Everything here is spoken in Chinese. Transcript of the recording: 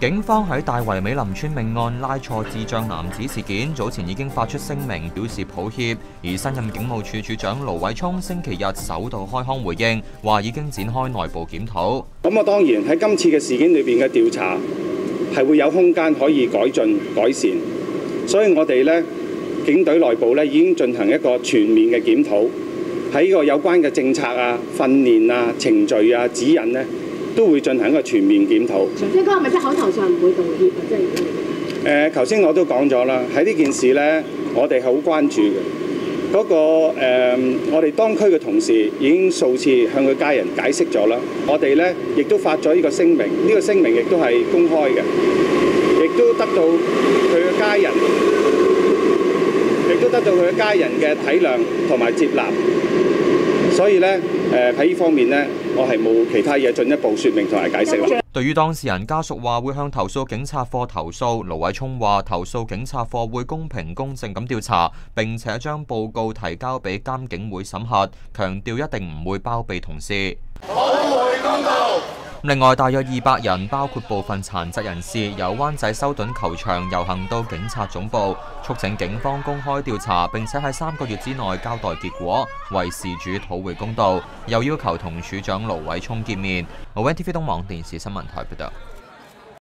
警方喺大圍美林村命案拉錯智障男子事件，早前已經發出聲明表示抱歉。而新任警務處處長盧偉聰星期日首度開腔回應，話已經展開內部檢討。咁我當然喺今次嘅事件裏邊嘅調查係會有空間可以改進改善，所以我哋呢警隊內部呢已經進行一個全面嘅檢討，喺个有關嘅政策啊、訓練啊、程序啊、指引呢。都會進行一個全面檢討。即係講係咪即係口頭上唔會道歉啊？即係誒，頭先我都講咗啦，喺呢件事呢，我哋係好關注嘅。嗰、個、呃、我哋當區嘅同事已經數次向佢家人解釋咗啦。我哋呢亦都發咗呢個聲明，呢、個聲明亦都係公開嘅，亦都得到佢嘅家人，亦都得到佢嘅家人嘅體諒同埋接納。所以呢，誒喺呢方面呢，我係冇其他嘢進一步説明同埋解釋啦。對於當事人家屬話會向投訴警察課投訴，盧偉聰話投訴警察課會公平公正咁調查，並且將報告提交俾監警會審核，強調一定唔會包庇同事。好回公道。另外，大約二百人，包括部分殘疾人士，由灣仔修頓球場遊行到警察總部，促請警方公開調查，並且喺三個月之內交代結果，為事主討回公道。又要求同署長盧偉聰見面。ONTV 東網電視新聞台報道。